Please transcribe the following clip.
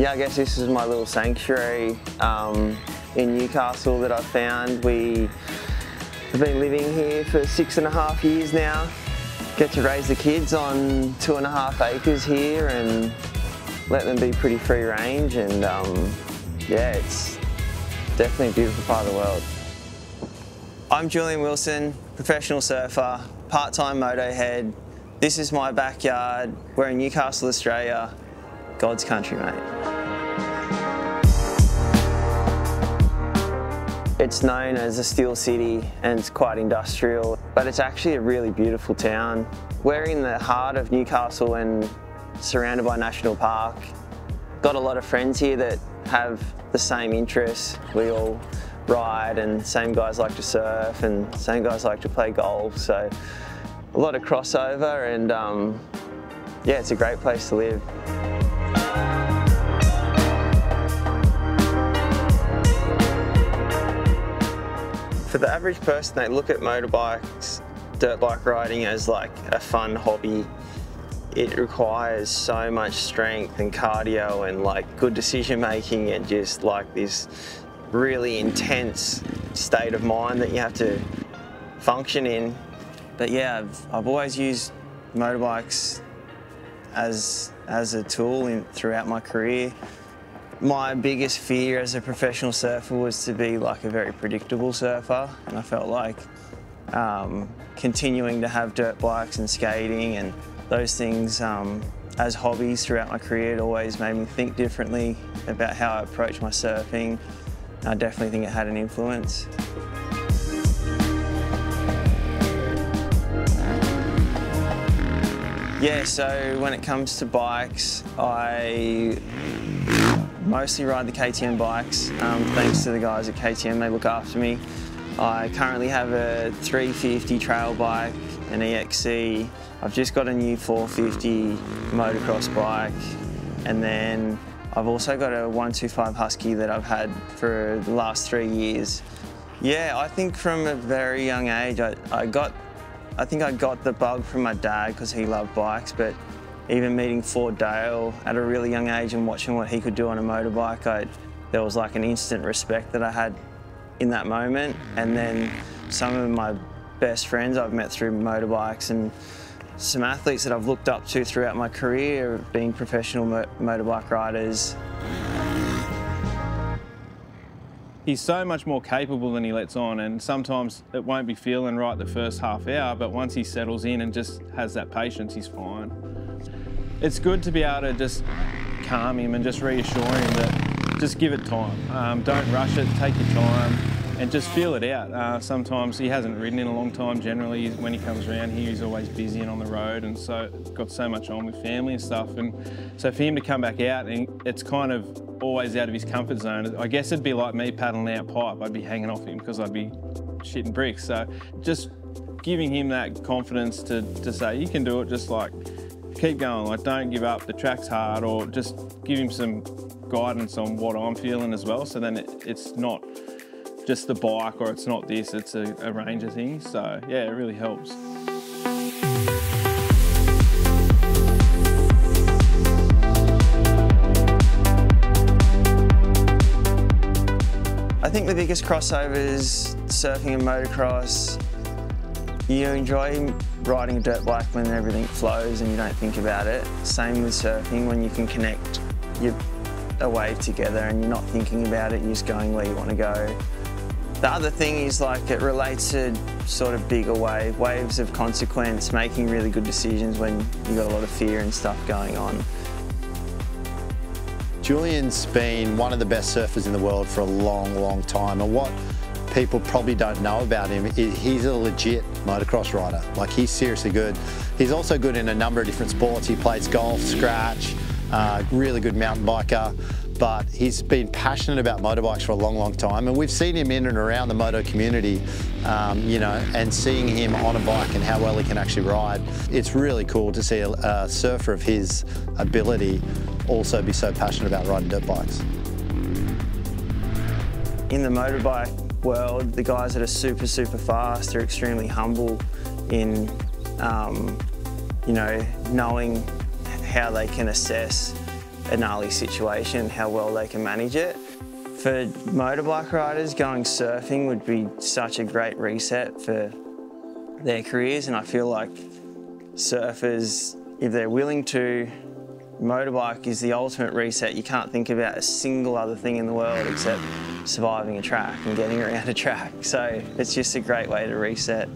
Yeah, I guess this is my little sanctuary um, in Newcastle that I found. We have been living here for six and a half years now. Get to raise the kids on two and a half acres here and let them be pretty free range and um, yeah, it's definitely a beautiful part of the world. I'm Julian Wilson, professional surfer, part-time moto head. This is my backyard. We're in Newcastle, Australia. God's country, mate. It's known as a steel city and it's quite industrial, but it's actually a really beautiful town. We're in the heart of Newcastle and surrounded by National Park. Got a lot of friends here that have the same interests. We all ride and same guys like to surf and same guys like to play golf. So a lot of crossover and um, yeah, it's a great place to live. For the average person, they look at motorbikes, dirt bike riding as like a fun hobby. It requires so much strength and cardio and like good decision making and just like this really intense state of mind that you have to function in. But yeah, I've, I've always used motorbikes as, as a tool in, throughout my career. My biggest fear as a professional surfer was to be like a very predictable surfer and I felt like um, continuing to have dirt bikes and skating and those things um, as hobbies throughout my career it always made me think differently about how I approach my surfing I definitely think it had an influence. Yeah, so when it comes to bikes, I mostly ride the KTM bikes. Um, thanks to the guys at KTM, they look after me. I currently have a 350 trail bike, an EXC. I've just got a new 450 motocross bike, and then I've also got a 125 Husky that I've had for the last three years. Yeah, I think from a very young age, I, I got, I think I got the bug from my dad because he loved bikes, but even meeting Ford Dale at a really young age and watching what he could do on a motorbike, I, there was like an instant respect that I had in that moment. And then some of my best friends I've met through motorbikes and some athletes that I've looked up to throughout my career being professional mo motorbike riders. He's so much more capable than he lets on and sometimes it won't be feeling right the first half hour but once he settles in and just has that patience he's fine. It's good to be able to just calm him and just reassure him that just give it time. Um, don't rush it, take your time and just feel it out. Uh, sometimes he hasn't ridden in a long time. Generally, when he comes around here, he's always busy and on the road, and so got so much on with family and stuff. And so for him to come back out, and it's kind of always out of his comfort zone. I guess it'd be like me paddling out pipe. I'd be hanging off him because I'd be shitting bricks. So just giving him that confidence to, to say, you can do it, just like keep going, like don't give up, the track's hard, or just give him some guidance on what I'm feeling as well. So then it, it's not just the bike or it's not this, it's a, a range of things. So yeah, it really helps. I think the biggest crossover is surfing and motocross. You enjoy riding a dirt bike when everything flows and you don't think about it. Same with surfing when you can connect your, a wave together and you're not thinking about it, you're just going where you want to go. The other thing is like it relates to sort of bigger wave, waves of consequence, making really good decisions when you've got a lot of fear and stuff going on. Julian's been one of the best surfers in the world for a long, long time. And what people probably don't know about him is he's a legit motocross rider. Like he's seriously good. He's also good in a number of different sports. He plays golf, scratch, uh, really good mountain biker but he's been passionate about motorbikes for a long, long time. And we've seen him in and around the moto community, um, you know, and seeing him on a bike and how well he can actually ride. It's really cool to see a, a surfer of his ability also be so passionate about riding dirt bikes. In the motorbike world, the guys that are super, super fast are extremely humble in, um, you know, knowing how they can assess a gnarly situation, how well they can manage it. For motorbike riders, going surfing would be such a great reset for their careers, and I feel like surfers, if they're willing to, motorbike is the ultimate reset. You can't think about a single other thing in the world except surviving a track and getting around a track. So it's just a great way to reset.